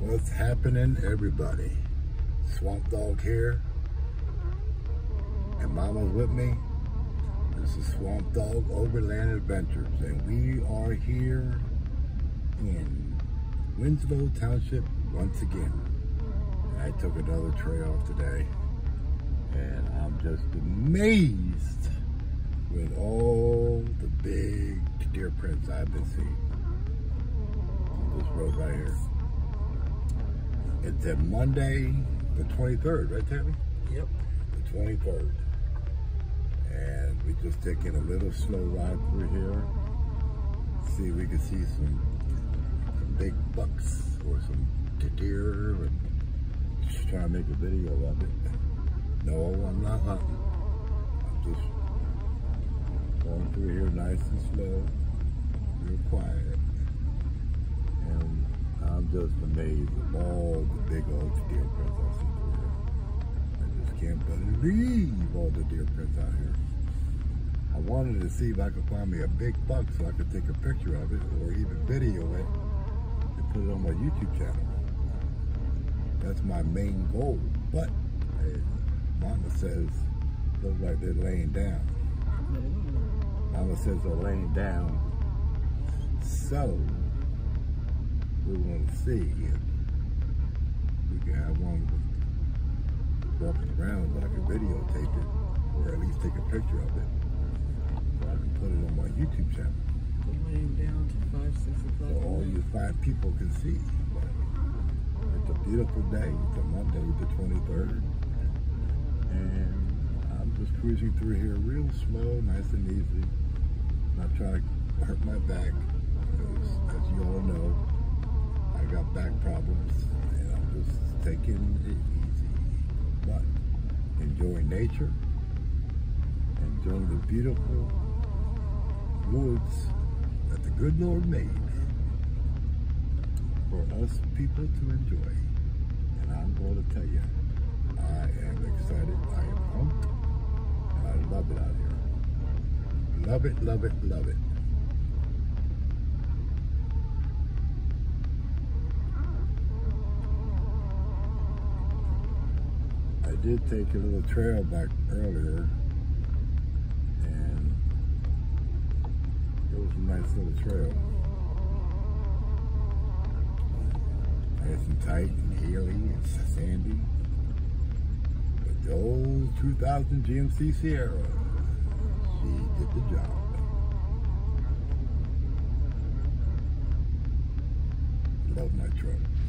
What's happening, everybody? Swamp Dog here. And Mama's with me. This is Swamp Dog Overland Adventures. And we are here in Winslow Township once again. I took another trail off today. And I'm just amazed with all the big deer prints I've been seeing. On this road right here. It's a Monday, the 23rd, right, Tammy? Yep. The 23rd. And we're just taking a little slow ride through here. See if we can see some, some big bucks or some deer and just trying to make a video of it. No, I'm not hunting. I'm just going through here nice and slow, real quiet. And I'm just amazed of all the big old deer prints I see through here. I just can't believe all the deer prints out here. I wanted to see if I could find me a big buck so I could take a picture of it or even video it and put it on my YouTube channel. That's my main goal. But hey, Mama says look like they're laying down. Mama says they're laying down. So we want to see if we can have one walking around so I can videotape it or at least take a picture of it so I can put it on my YouTube channel laying down to five, six o'clock. so all you five people can see. It's a beautiful day. It's a Monday, the 23rd. And I'm just cruising through here real slow, nice and easy. Not trying to hurt my back because, as you all know, I got back problems and I'm just taking it easy. But enjoying nature, enjoying the beautiful woods that the good Lord made for us people to enjoy. And I'm going to tell you, I am excited, I am pumped, and I love it out here. Love it, love it, love it. I did take a little trail back earlier, and it was a nice little trail. Nice and tight and hilly and sandy. But the old 2000 GMC Sierra, she did the job. Love my truck.